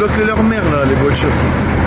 bloquent leur mer là, les voitures.